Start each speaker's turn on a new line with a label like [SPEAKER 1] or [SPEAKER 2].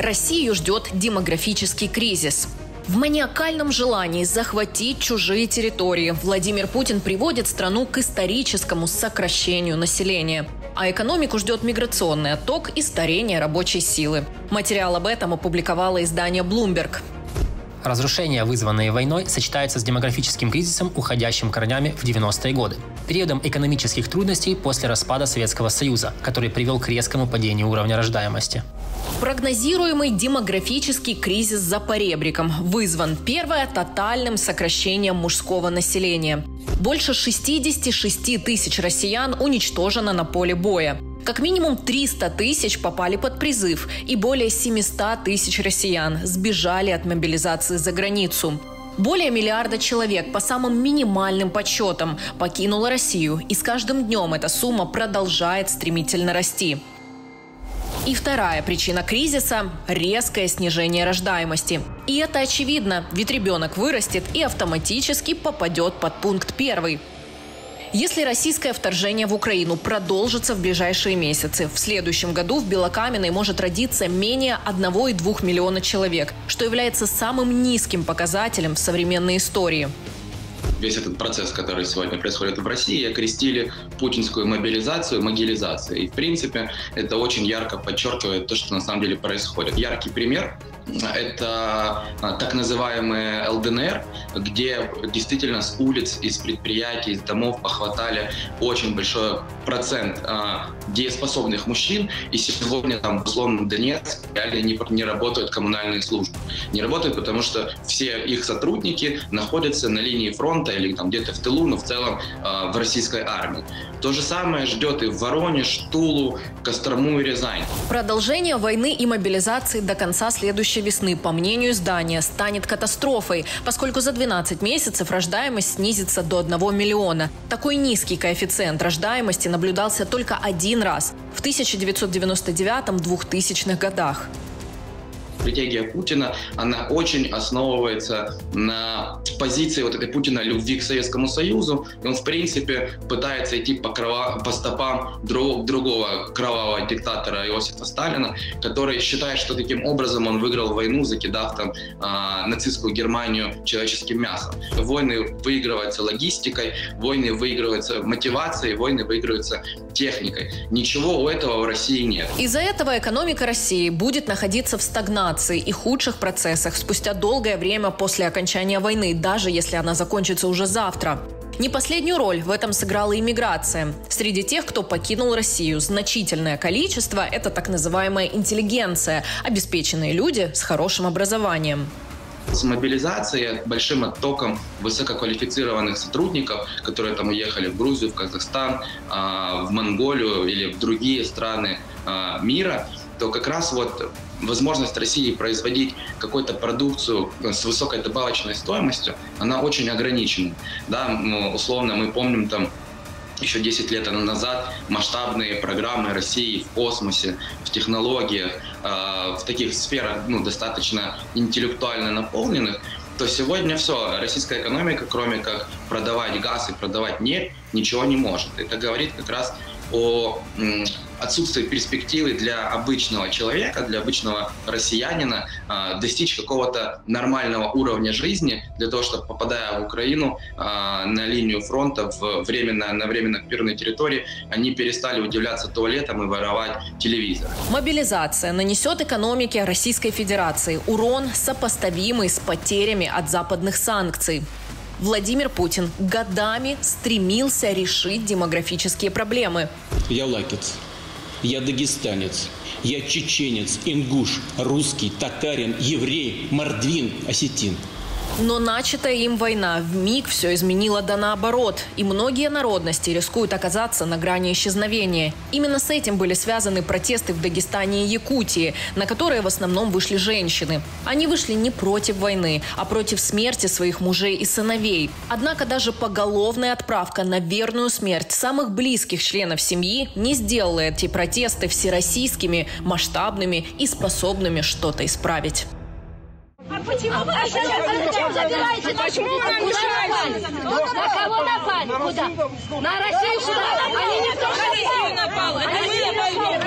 [SPEAKER 1] Россию ждет демографический кризис. В маниакальном желании захватить чужие территории Владимир Путин приводит страну к историческому сокращению населения. А экономику ждет миграционный отток и старение рабочей силы. Материал об этом опубликовало издание Bloomberg.
[SPEAKER 2] Разрушения, вызванные войной, сочетаются с демографическим кризисом, уходящим корнями в 90-е годы. Периодом экономических трудностей после распада Советского Союза, который привел к резкому падению уровня рождаемости.
[SPEAKER 1] Прогнозируемый демографический кризис за поребриком вызван, первое, тотальным сокращением мужского населения. Больше 66 тысяч россиян уничтожено на поле боя. Как минимум 300 тысяч попали под призыв, и более 700 тысяч россиян сбежали от мобилизации за границу. Более миллиарда человек по самым минимальным подсчетам покинуло Россию, и с каждым днем эта сумма продолжает стремительно расти. И вторая причина кризиса – резкое снижение рождаемости. И это очевидно, ведь ребенок вырастет и автоматически попадет под пункт первый – если российское вторжение в Украину продолжится в ближайшие месяцы, в следующем году в Белокаменной может родиться менее 1,2 миллиона человек, что является самым низким показателем в современной истории
[SPEAKER 3] весь этот процесс, который сегодня происходит в России, окрестили путинскую мобилизацию могилизацией. И, в принципе, это очень ярко подчеркивает то, что на самом деле происходит. Яркий пример это а, так называемые ЛДНР, где действительно с улиц, из предприятий, из домов похватали очень большой процент а, дееспособных мужчин, и сегодня там, условно, Донецк реально не, не работают коммунальные службы. Не работают, потому что все их сотрудники находятся на линии фронта или там где-то в тылу, но в целом э, в российской армии. То же самое ждет и Воронеж, Тулу, Кострому и Рязань.
[SPEAKER 1] Продолжение войны и мобилизации до конца следующей весны, по мнению издания, станет катастрофой, поскольку за 12 месяцев рождаемость снизится до 1 миллиона. Такой низкий коэффициент рождаемости наблюдался только один раз в 1999-2000 годах
[SPEAKER 3] стратегия Путина, она очень основывается на позиции вот этой Путина любви к Советскому Союзу. И он, в принципе, пытается идти по, крова... по стопам друг... другого кровавого диктатора Иосифа Сталина, который считает, что таким образом он выиграл войну, закидав там э, нацистскую Германию человеческим мясом. Войны выигрываются логистикой, войны выигрываются мотивацией, войны выигрываются техникой. Ничего у этого в России нет.
[SPEAKER 1] Из-за этого экономика России будет находиться в стагнации стагнации и худших процессах спустя долгое время после окончания войны, даже если она закончится уже завтра. Не последнюю роль в этом сыграла иммиграция. Среди тех, кто покинул Россию, значительное количество – это так называемая интеллигенция, обеспеченные люди с хорошим образованием
[SPEAKER 3] с мобилизацией, большим оттоком высококвалифицированных сотрудников, которые там уехали в Грузию, в Казахстан, а, в Монголию или в другие страны а, мира, то как раз вот возможность России производить какую-то продукцию с высокой добавочной стоимостью, она очень ограничена. Да, ну, условно мы помним там еще 10 лет назад масштабные программы России в космосе, в технологиях, э, в таких сферах ну, достаточно интеллектуально наполненных, то сегодня все, российская экономика, кроме как продавать газ и продавать нефть, ничего не может. Это говорит как раз о отсутствие перспективы для обычного человека, для обычного россиянина а, достичь какого-то нормального уровня жизни для того, чтобы, попадая в Украину а, на линию фронта в временно, на временно оккупированной территории, они перестали удивляться туалетам и воровать телевизор.
[SPEAKER 1] Мобилизация нанесет экономике Российской Федерации урон, сопоставимый с потерями от западных санкций. Владимир Путин годами стремился решить демографические проблемы.
[SPEAKER 4] Я лакец. Я дагестанец. Я чеченец, ингуш, русский, татарин, еврей, мордвин, осетин –
[SPEAKER 1] но начатая им война в миг все изменила да наоборот, и многие народности рискуют оказаться на грани исчезновения. Именно с этим были связаны протесты в Дагестане и Якутии, на которые в основном вышли женщины. Они вышли не против войны, а против смерти своих мужей и сыновей. Однако даже поголовная отправка на верную смерть самых близких членов семьи не сделала эти протесты всероссийскими, масштабными и способными что-то исправить.
[SPEAKER 5] Почему вы забираете Почему вы нам мешаете? На кого напали? Куда? На Россию куда? Они не то, что напали.